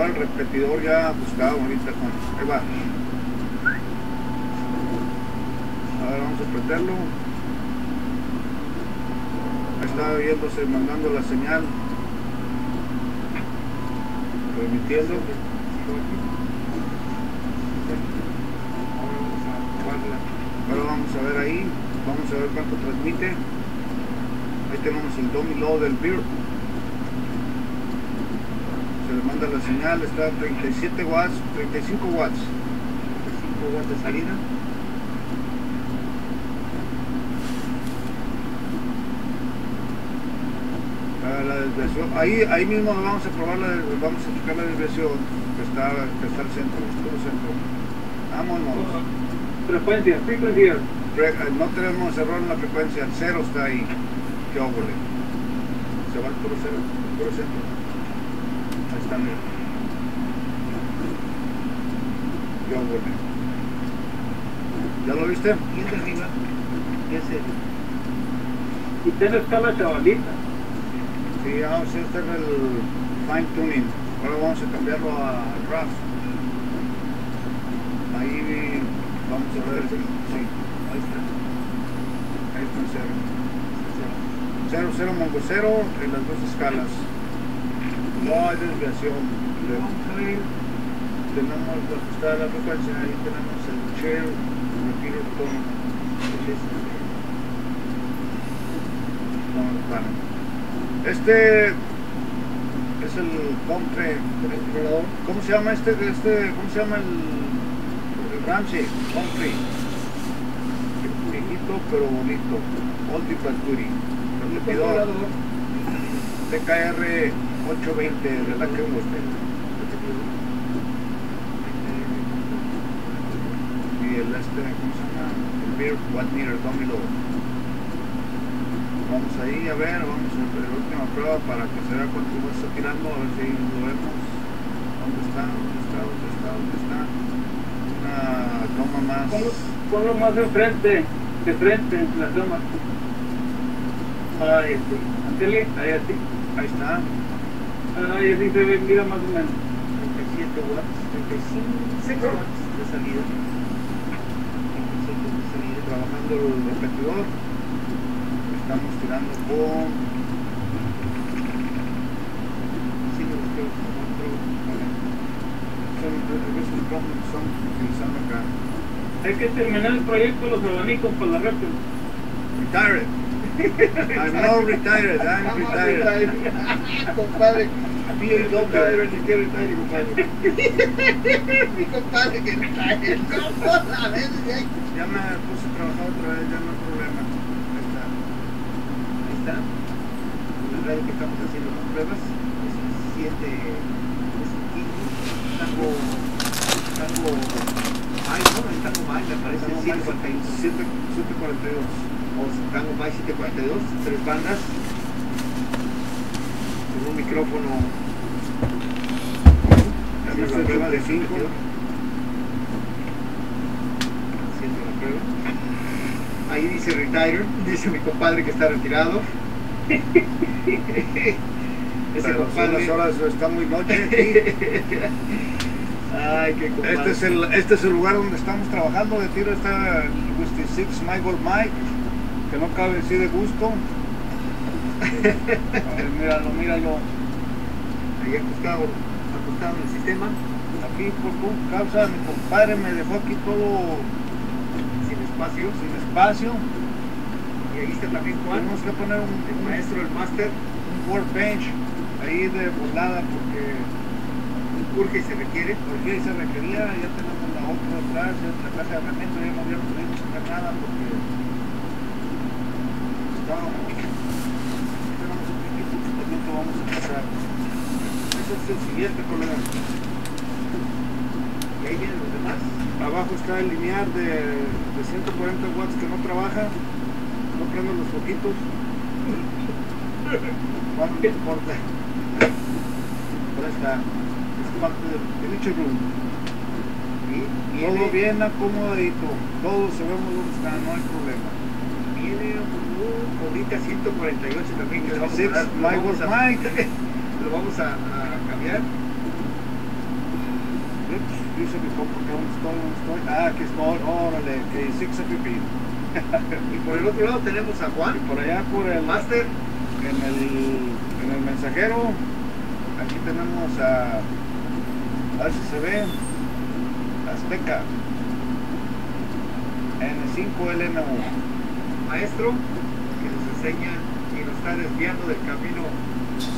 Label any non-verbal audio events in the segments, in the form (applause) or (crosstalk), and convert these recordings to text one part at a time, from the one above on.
el repetidor ya buscado ahorita con ahí va. A ver vamos a prenderlo ahí está viéndose mandando la señal. Permitiendo. Ahora vamos a ver ahí. Vamos a ver cuánto transmite. Ahí tenemos el domino del beer le manda la señal está a 37 watts 35 watts 35 watts de salida la desviación ahí ahí mismo vamos a probar la vamos a checar la desviación que está que está al centro puro centro vámonos Frecuencia, frecuencia. Fre- eh, no tenemos error en la frecuencia, el cero está ahí. Qué óvole. Se va al puro cero, puro centro. Ahí está, mira. Qué óvole. ¿Ya lo viste? Y el de arriba, ya se Y tiene escala chavalita. Sí, vamos a hacer el fine tuning. Ahora vamos a cambiarlo a RAF. Ahí vamos a ver. Sí, ahí está. ahí está el cero. Cero, cero, mongo cero en las dos escalas. No hay desviación. Le- Vamos a ver. Tenemos ajustada la frecuencia, ahí tenemos el repeater tone. No, claro. Este es el country. ¿Cómo se llama este? este ¿Cómo se llama el, el Ramsey? Country. Viejito pero bonito. Goodie. Repetidor. TKR 820 de la que y el este, ¿cómo se llama? El Beer One Meter Domino. Vamos ahí a ver, vamos a hacer la última prueba para que se vea cuánto va está tirando, a ver si lo vemos. ¿Dónde está? ¿Dónde está? ¿Dónde está? ¿Dónde está? Una toma más. Ponlo, ponlo más de frente, de frente, la toma. Ahí sí. Ándale, ahí así. Ahí está. Ahí así se ve, mira más o menos. 37 watts, 35 watts de salida. 35 de salida. Trabajando el repetidor. Estamos tirando con. Sí, me gustó. Son, combo que estamos utilizando acá. Hay que terminar el proyecto de los abanicos para la réplica. Retired. I'm not retired, I'm retired. (laughs) compadre. PAW. Compadre, ni que retire, compadre. Mi compadre que retire. No, a veces ya. Ya me puse a trabajar otra vez, ya no hay problema. Ahí está. Ahí está. El radio que estamos haciendo las pruebas es un 7, es 15, tango, tango Mai, ¿no? El tango Mai me parece el 741. 7, 742. O tango Mai 742, tres bandas, con un micrófono. Es la prueba de 5. Haciendo la prueba. Ahí dice retire, dice mi compadre que está retirado. (laughs) Ese Pero son compadre. las horas, está muy noche aquí. (laughs) Ay, qué compadre. Este es, el, este es el lugar donde estamos trabajando. De tiro está el Whisky Six Michael Mike, que no cabe decir de gusto. (laughs) A ver, míralo, míralo. Ahí acostado, acostado en el sistema, Aquí por tu causa, mi compadre me dejó aquí todo sin espacio. sin espacio. Y ahí está también Juan, Tenemos que poner un, el maestro, el máster, un workbench ahí de volada porque urge y se requiere. porque se requería, ya tenemos la otra atrás, la caja de herramientas, ya no, no pudimos sacar nada porque estábamos, tenemos un pequeño equipamiento, vamos a pasar. Ese es el siguiente colega. Y ahí vienen los demás. Abajo está el lineal de, de 140 watts que no trabaja, no los (laughs) ahí está, es parte del Room. Y Todo bien acomodadito, todo sabemos dónde está, no hay problema. Viene un Bonita 148 también que lo vamos a, dar- lo vamos a- (laughs) lo vamos a, a cambiar. dice mi compa que dónde estoy, dónde estoy. Ah, aquí estoy, órale, que six a pipí. Y por el otro lado tenemos a Juan, Y por allá por el máster. en el, en el mensajero, aquí tenemos a, a ver si se ve, Azteca, N5LNU. Maestro que nos enseña y nos está desviando del camino.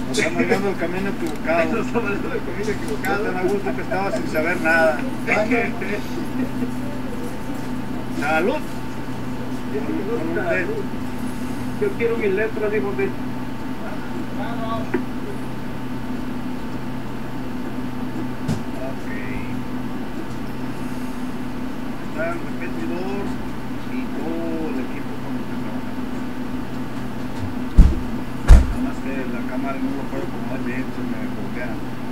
Nos están mandando el camino (laughs) Nos equivocado. está mandando del camino Yo equivocado. tan a gusto que estaba sin saber nada. ¡Salud! Yo quiero mis letras, dijo de Ok. Está el repetidor y todo el equipo con el que trabajamos. Nada más que la cámara no lo puedo acomodar bien, se me bloquea.